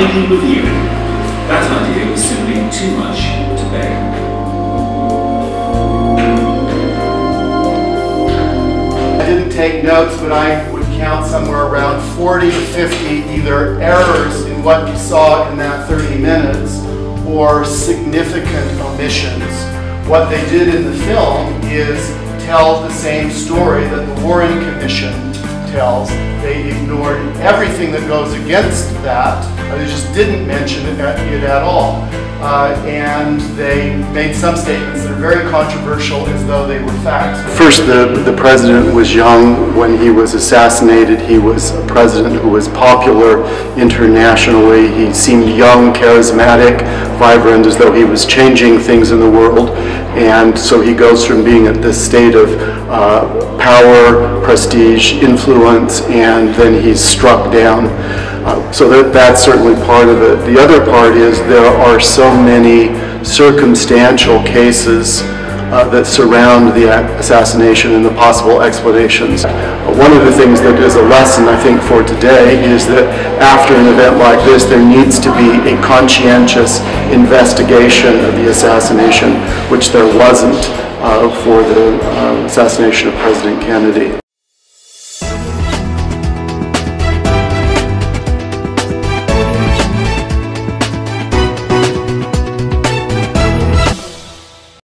idly with you. That idea was simply too much to bear. I didn't take notes, but I would count somewhere around 40 to 50 either errors in what you saw in that 30 minutes or significant omissions. What they did in the film is tell the same story that the Warren Commission tells. They ignored everything that goes against that. They just didn't mention it at, it at all. Uh, and they made some statements that are very controversial as though they were facts. First, the, the president was young when he was assassinated. He was a president who was popular internationally. He seemed young, charismatic, vibrant, as though he was changing things in the world. And so he goes from being at this state of uh, power, prestige, influence, and then he's struck down. Uh, so that, that's certainly part of it. The other part is there are so many circumstantial cases uh, that surround the assassination and the possible explanations. One of the things that is a lesson, I think, for today is that after an event like this, there needs to be a conscientious investigation of the assassination, which there wasn't uh, for the uh, assassination of President Kennedy.